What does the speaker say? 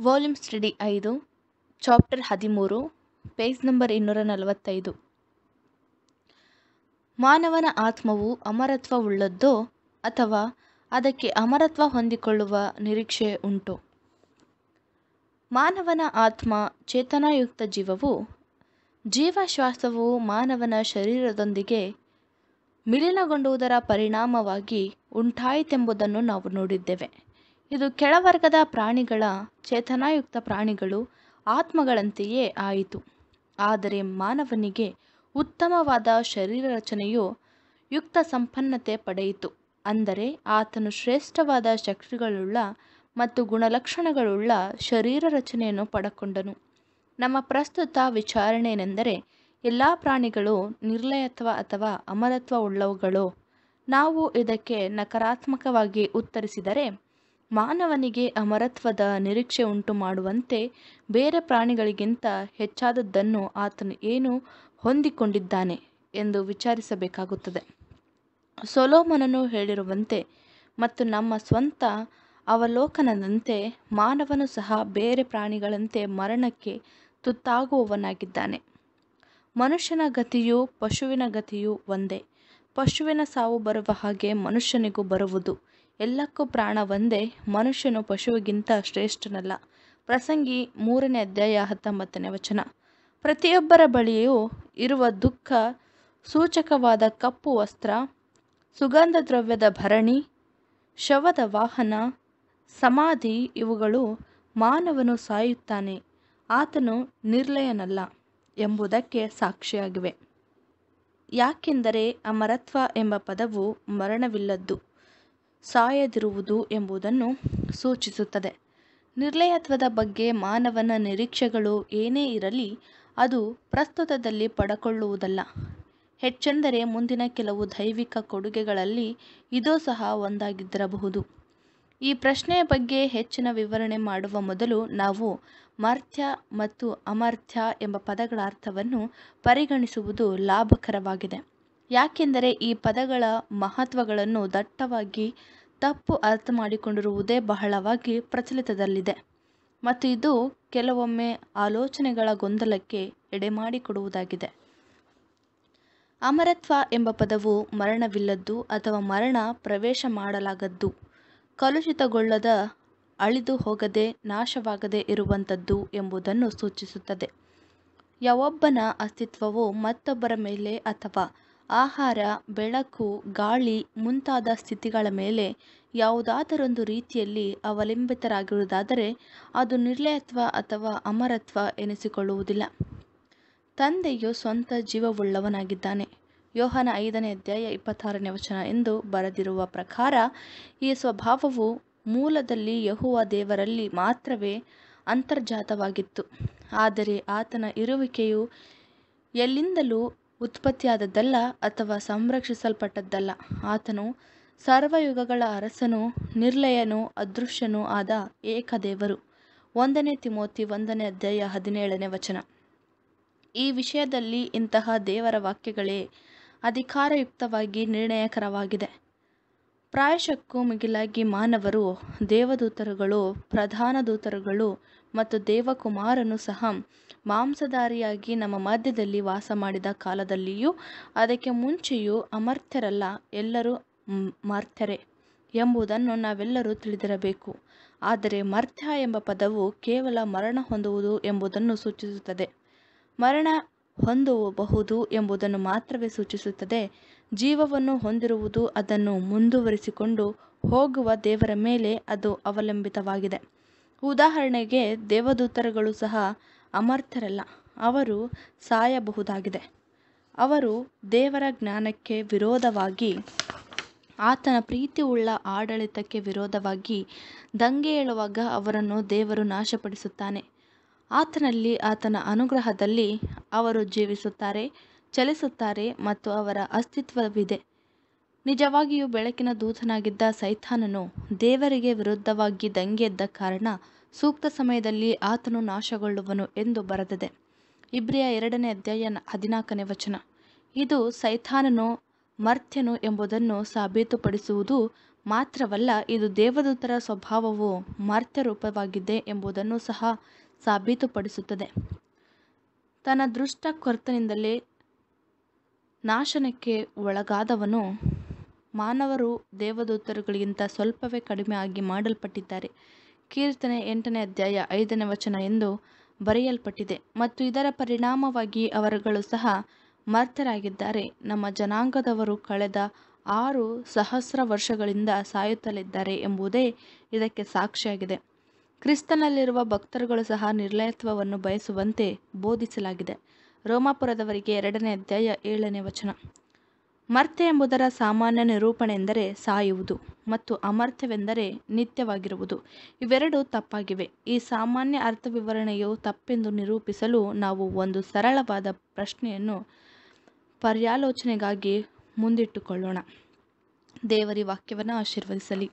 Volume study ಐದು chapter ಹದಿಮೂರು page number ಇನ್ನೂರ ನಲವತ್ತೈದು. ಮಾನವನ ಆತ್ಮವು ಅಮರತ್ವವುಳ್ಳದ್ದೋ ಅಥವಾ ಅದಕ್ಕೆ ಅಮರತ್ವ ಹೊಂದಿಕೊಳ್ಳುವ ನಿರೀಕ್ಷೆ ಉಂಟು. ಮಾನವನ ಆತ್ಮ ಚೇತನಾಯುಕ್ತ ಜೀವವು ಜೀವಶ್ವಾಸವು ಮಾನವನ ಶರೀರದೊಂದಿಗೆ ವಿಲೀನಗೊಂಡುವುದರ ಪರಿಣಾಮವಾಗಿ ಉಂಟಾಯಿತೆಂಬುದನ್ನು ನಾವು ನೋಡಿದ್ದೇವೆ. ಇದು ಕೆಳವರ್ಗದ ಪ್ರಾಣಿಗಳ ಚೇತನಾಯುಕ್ತ ಪ್ರಾಣಿಗಳು ಆತ್ಮಗಳಂತೆಯೇ ಆಯಿತು. ಆದರೆ ಮಾನವನಿಗೆ ಉತ್ತಮವಾದ ಶರೀರ ರಚನೆಯು ಯುಕ್ತ ಸಂಪನ್ನತೆ ಪಡೆಯಿತು. ಅಂದರೆ ಆತನು ಶ್ರೇಷ್ಠವಾದ ಶಕ್ತಿಗಳುಳ್ಳ ಮತ್ತು ಗುಣಲಕ್ಷಣಗಳುಳ್ಳ ಶರೀರ ರಚನೆಯನ್ನು ಪಡಕೊಂಡನು. ನಮ್ಮ ಪ್ರಸ್ತುತ ವಿಚಾರಣೆಯೆಂದರೆ ಎಲ್ಲ ಪ್ರಾಣಿಗಳು ನಿರ್ಲಯತ್ವ ಅಥವಾ ಅಮರತ್ವ ಉಳ್ಳವುಗಳೋ, ನಾವು ಇದಕ್ಕೆ ನಕಾರಾತ್ಮಕವಾಗಿ ಉತ್ತರಿಸಿದರೆ ಮಾನವನಿಗೆ ಅಮರತ್ವದ ನಿರೀಕ್ಷೆ ಉಂಟು ಮಾಡುವಂತೆ ಬೇರೆ ಪ್ರಾಣಿಗಳಿಗಿಂತ ಹೆಚ್ಚಾದದ್ದನ್ನು ಆತನು ಏನು ಹೊಂದಿಕೊಂಡಿದ್ದಾನೆ ಎಂದು ವಿಚಾರಿಸಬೇಕಾಗುತ್ತದೆ. ಸೊಲೋಮನನು ಹೇಳಿರುವಂತೆ, ಮತ್ತು ನಮ್ಮ ಸ್ವಂತ ಅವಲೋಕನದಂತೆ ಮಾನವನು ಸಹ ಬೇರೆ ಪ್ರಾಣಿಗಳಂತೆ ಮರಣಕ್ಕೆ ತುತ್ತಾಗುವವನಾಗಿದ್ದಾನೆ. ಮನುಷ್ಯನ ಗತಿಯು ಪಶುವಿನ ಗತಿಯು ಒಂದೇ. ಪಶುವಿನ ಸಾವು ಬರುವ ಹಾಗೆ ಮನುಷ್ಯನಿಗೂ ಬರುವುದು. ಎಲ್ಲಕ್ಕೂ ಪ್ರಾಣ ಒಂದೇ, ಮನುಷ್ಯನು ಪಶುವಿಗಿಂತ ಶ್ರೇಷ್ಠನಲ್ಲ. ಪ್ರಸಂಗಿ ಮೂರನೇ ಅಧ್ಯಾಯ ಹತ್ತೊಂಬತ್ತನೇ ವಚನ. ಪ್ರತಿಯೊಬ್ಬರ ಬಳಿಯೂ ಇರುವ ದುಃಖ, ಸೂಚಕವಾದ ಕಪ್ಪು ವಸ್ತ್ರ, ಸುಗಂಧ ದ್ರವ್ಯದ ಭರಣಿ, ಶವದ ವಾಹನ, ಸಮಾಧಿ ಇವುಗಳು ಮಾನವನು ಸಾಯುತ್ತಾನೆ, ಆತನು ನಿರ್ಲಯನಲ್ಲ ಎಂಬುದಕ್ಕೆ ಸಾಕ್ಷಿಯಾಗಿವೆ. ಯಾಕೆಂದರೆ ಅಮರತ್ವ ಎಂಬ ಪದವು ಮರಣವಿಲ್ಲದ್ದು. ಸಾಯದಿರುವುದು ಎಂಬುದನ್ನು ಸೂಚಿಸುತ್ತದೆ. ನಿರ್ಲಯತ್ವದ ಬಗ್ಗೆ ಮಾನವನ ನಿರೀಕ್ಷೆಗಳು ಏನೇ ಇರಲಿ, ಅದು ಪ್ರಸ್ತುತದಲ್ಲಿ ಪಡಕೊಳ್ಳುವುದಲ್ಲ. ಹೆಚ್ಚೆಂದರೆ ಮುಂದಿನ ಕೆಲವು ದೈವಿಕ ಕೊಡುಗೆಗಳಲ್ಲಿ ಇದೂ ಸಹ ಒಂದಾಗಿದ್ದಿರಬಹುದು. ಈ ಪ್ರಶ್ನೆಯ ಬಗ್ಗೆ ಹೆಚ್ಚಿನ ವಿವರಣೆ ಮಾಡುವ ಮೊದಲು ನಾವು ಮರ್ಥ್ಯ ಮತ್ತು ಅಮರ್ಥ್ಯ ಎಂಬ ಪದಗಳ ಅರ್ಥವನ್ನು ಪರಿಗಣಿಸುವುದು ಲಾಭಕರವಾಗಿದೆ. ಯಾಕೆಂದರೆ ಈ ಪದಗಳ ಮಹತ್ವಗಳನ್ನು ದಟ್ಟವಾಗಿ ತಪ್ಪು ಅರ್ಥ ಮಾಡಿಕೊಂಡಿರುವುದೇ ಬಹಳವಾಗಿ ಪ್ರಚಲಿತದಲ್ಲಿದೆ. ಮತ್ತು ಇದು ಕೆಲವೊಮ್ಮೆ ಆಲೋಚನೆಗಳ ಗೊಂದಲಕ್ಕೆ ಎಡೆಮಾಡಿಕೊಡುವುದಾಗಿದೆ ಅಮರತ್ವ ಎಂಬ ಪದವು ಮರಣವಿಲ್ಲದ್ದು ಅಥವಾ ಮರಣ ಪ್ರವೇಶ ಮಾಡಲಾಗದ್ದು, ಕಲುಷಿತಗೊಳ್ಳದ ಅಳಿದು ಹೋಗದೆ ನಾಶವಾಗದೆ ಇರುವಂಥದ್ದು ಎಂಬುದನ್ನು ಸೂಚಿಸುತ್ತದೆ. ಯಾವೊಬ್ಬನ ಅಸ್ತಿತ್ವವು ಮತ್ತೊಬ್ಬರ ಮೇಲೆ ಅಥವಾ ಆಹಾರ, ಬೆಳಕು, ಗಾಳಿ ಮುಂತಾದ ಸ್ಥಿತಿಗಳ ಮೇಲೆ ಯಾವುದಾದರೊಂದು ರೀತಿಯಲ್ಲಿ ಅವಲಂಬಿತರಾಗಿರುವುದಾದರೆ ಅದು ನಿರ್ಲಯತ್ವ ಅಥವಾ ಅಮರತ್ವ ಎನಿಸಿಕೊಳ್ಳುವುದಿಲ್ಲ. ತಂದೆಯು ಸ್ವಂತ ಜೀವವುಳ್ಳವನಾಗಿದ್ದಾನೆ. ಯೋಹನ ಐದನೇ ಅಧ್ಯಾಯ ಇಪ್ಪತ್ತಾರನೇ ವಚನ ಎಂದು ಬರೆದಿರುವ ಪ್ರಕಾರ, ಈ ಸ್ವಭಾವವು ಮೂಲದಲ್ಲಿ ಯಹುವ ದೇವರಲ್ಲಿ ಮಾತ್ರವೇ ಅಂತರ್ಜಾತವಾಗಿತ್ತು. ಆದರೆ ಆತನ ಇರುವಿಕೆಯು ಎಲ್ಲಿಂದಲೂ ಉತ್ಪತ್ತಿಯಾದದ್ದಲ್ಲ ಅಥವಾ ಸಂರಕ್ಷಿಸಲ್ಪಟ್ಟದ್ದಲ್ಲ. ಆತನು ಸರ್ವಯುಗಗಳ ಅರಸನು, ನಿರ್ಲಯನೂ, ಅದೃಶ್ಯನೂ ಆದ ಏಕದೇವರು. ಒಂದನೇ ತಿಮೋತಿ ಒಂದನೇ ಅಧ್ಯಾಯ ಹದಿನೇಳನೇ ವಚನ. ಈ ವಿಷಯದಲ್ಲಿ ಇಂತಹ ದೇವರ ವಾಕ್ಯಗಳೇ ಅಧಿಕಾರಯುಕ್ತವಾಗಿ ನಿರ್ಣಯಕರವಾಗಿದೆ. ಪ್ರಾಯಶಕ್ಕೂ ಮಿಗಿಲಾಗಿ ಮಾನವರು, ದೇವದೂತರುಗಳು, ಪ್ರಧಾನ ದೂತರುಗಳು ಮತ್ತು ದೇವಕುಮಾರನು ಸಹ ಮಾಂಸಧಾರಿಯಾಗಿ ನಮ್ಮ ಮಧ್ಯದಲ್ಲಿ ವಾಸ ಮಾಡಿದ ಕಾಲದಲ್ಲಿಯೂ ಅದಕ್ಕೆ ಮುಂಚೆಯೂ ಅಮರ್ಥ್ಯರಲ್ಲ, ಎಲ್ಲರೂ ಮರ್ಥ್ಯರೇ ಎಂಬುದನ್ನು ನಾವೆಲ್ಲರೂ ತಿಳಿದಿರಬೇಕು. ಆದರೆ ಮರ್ಥ್ಯ ಎಂಬ ಪದವು ಕೇವಲ ಮರಣ ಹೊಂದುವುದು ಎಂಬುದನ್ನು ಸೂಚಿಸುತ್ತದೆ. ಮರಣ ಹೊಂದಬಹುದು ಎಂಬುದನ್ನು ಮಾತ್ರವೇ ಸೂಚಿಸುತ್ತದೆ. ಜೀವವನ್ನು ಹೊಂದಿರುವುದು ಅದನ್ನು ಮುಂದುವರಿಸಿಕೊಂಡು ಹೋಗುವ ದೇವರ ಮೇಲೆ ಅದು ಅವಲಂಬಿತವಾಗಿದೆ. ಉದಾಹರಣೆಗೆ ದೇವದೂತರುಗಳು ಸಹ ಅಮರ್ಥರಲ್ಲ, ಅವರು ಸಾಯಬಹುದಾಗಿದೆ. ಅವರು ದೇವರ ಜ್ಞಾನಕ್ಕೆ ವಿರೋಧವಾಗಿ, ಆತನ ಪ್ರೀತಿಯುಳ್ಳ ಆಡಳಿತಕ್ಕೆ ವಿರೋಧವಾಗಿ ದಂಗೆ ಏಳುವಾಗ ಅವರನ್ನು ದೇವರು ನಾಶಪಡಿಸುತ್ತಾನೆ. ಆತನಲ್ಲಿ ಆತನ ಅನುಗ್ರಹದಲ್ಲಿ ಅವರು ಜೀವಿಸುತ್ತಾರೆ, ಚಲಿಸುತ್ತಾರೆ ಮತ್ತು ಅವರ ಅಸ್ತಿತ್ವವಿದೆ. ನಿಜವಾಗಿಯೂ ಬೆಳಕಿನ ದೂತನಾಗಿದ್ದ ಸೈಥಾನನು ದೇವರಿಗೆ ವಿರುದ್ಧವಾಗಿ ದಂಗೆದ್ದ ಕಾರಣ ಸೂಕ್ತ ಸಮಯದಲ್ಲಿ ಆತನು ನಾಶಗೊಳ್ಳುವನು ಎಂದು ಬರೆದಿದೆ. ಇಬ್ರಿಯ ಎರಡನೇ ಅಧ್ಯಾಯ ಹದಿನಾಲ್ಕನೇ ವಚನ. ಇದು ಸೈತಾನನು ಮರ್ತ್ಯನು ಎಂಬುದನ್ನು ಸಾಬೀತುಪಡಿಸುವುದು ಮಾತ್ರವಲ್ಲ, ಇದು ದೇವದೂತರ ಸ್ವಭಾವವು ಮರ್ತ್ಯ ರೂಪವಾಗಿದೆ ಎಂಬುದನ್ನು ಸಹ ಸಾಬೀತುಪಡಿಸುತ್ತದೆ. ತನ್ನ ದೃಷ್ಟ ಕರ್ತನಿಂದಲೇ ನಾಶನಕ್ಕೆ ಒಳಗಾದವನು ಮಾನವರು ದೇವದೂತರುಗಳಿಗಿಂತ ಸ್ವಲ್ಪವೇ ಕಡಿಮೆ ಆಗಿ ಮಾಡಲ್ಪಟ್ಟಿದ್ದಾರೆ. ಕೀರ್ತನೆ ಎಂಟನೇ ಅಧ್ಯಾಯ ಐದನೇ ವಚನ ಎಂದು ಬರೆಯಲ್ಪಟ್ಟಿದೆ. ಮತ್ತು ಇದರ ಪರಿಣಾಮವಾಗಿ ಅವರುಗಳು ಸಹ ಮರ್ತರಾಗಿದ್ದಾರೆ. ನಮ್ಮ ಜನಾಂಗದವರು ಕಳೆದ ಆರು ಸಹಸ್ರ ವರ್ಷಗಳಿಂದ ಸಾಯುತ್ತಲಿದ್ದಾರೆ ಎಂಬುದೇ ಇದಕ್ಕೆ ಸಾಕ್ಷಿಯಾಗಿದೆ. ಕ್ರಿಸ್ತನಲ್ಲಿರುವ ಭಕ್ತರುಗಳು ಸಹ ನಿರ್ಲಯತ್ವವನ್ನು ಬಯಸುವಂತೆ ಬೋಧಿಸಲಾಗಿದೆ. ರೋಮಾಪುರದವರಿಗೆ ಎರಡನೇ ಅಧ್ಯಾಯ ಏಳನೇ ವಚನ. ಮರ್ತ್ಯ ಎಂಬುದರ ಸಾಮಾನ್ಯ ನಿರೂಪಣೆ ಎಂದರೆ ಸಾಯುವುದು ಮತ್ತು ಅಮರ್ಥ್ಯವೆಂದರೆ ನಿತ್ಯವಾಗಿರುವುದು. ಇವೆರಡೂ ತಪ್ಪಾಗಿವೆ. ಈ ಸಾಮಾನ್ಯ ಅರ್ಥ ವಿವರಣೆಯು ತಪ್ಪೆಂದು ನಿರೂಪಿಸಲು ನಾವು ಒಂದು ಸರಳವಾದ ಪ್ರಶ್ನೆಯನ್ನು ಪರ್ಯಾಲೋಚನೆಗಾಗಿ ಮುಂದಿಟ್ಟುಕೊಳ್ಳೋಣ. ದೇವರಿ ವಾಕ್ಯವನ್ನು ಆಶೀರ್ವದಿಸಲಿ.